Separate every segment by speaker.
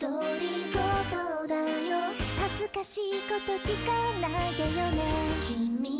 Speaker 1: 独り言だよ恥ずかしいこと聞かないでよね君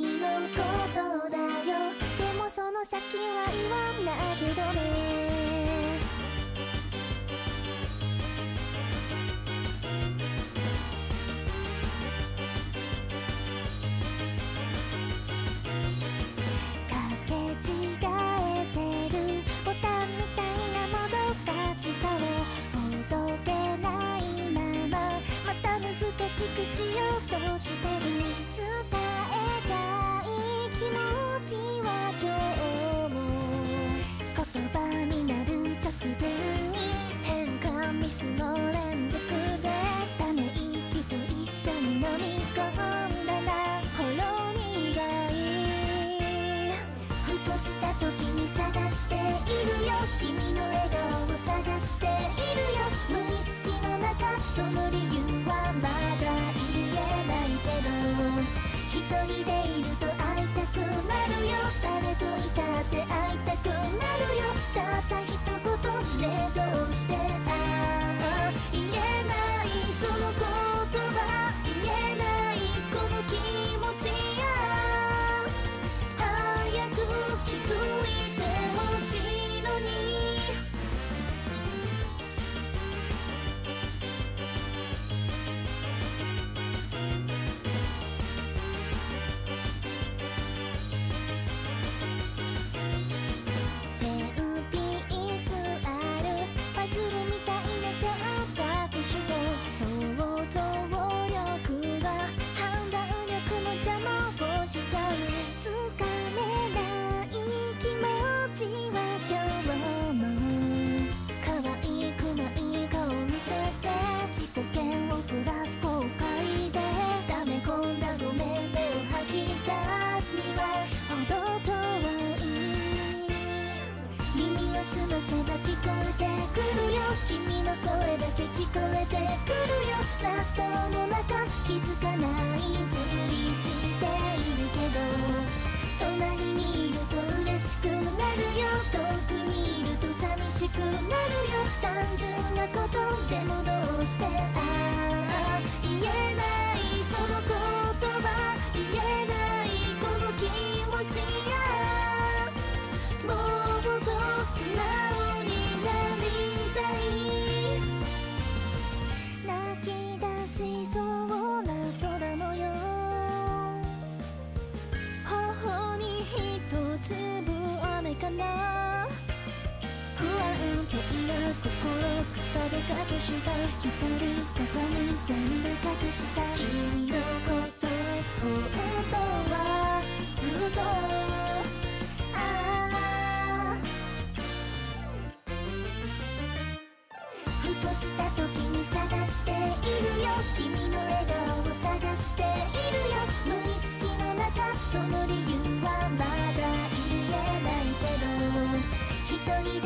Speaker 1: 翼が聞こえてくるよ君の声だけ聞こえてくるよ雑踏の中気づかないふりしているけど隣にいると嬉しくなるよ遠くにいると寂しくなるよ単純なことでもどうしてああ言えないその言葉一人ごとに全部隠した君のこと本とはずっと。あふとした時に探しているよ。君の笑顔を探しているよ。無意識の中その理由はまだ言えないけど。一人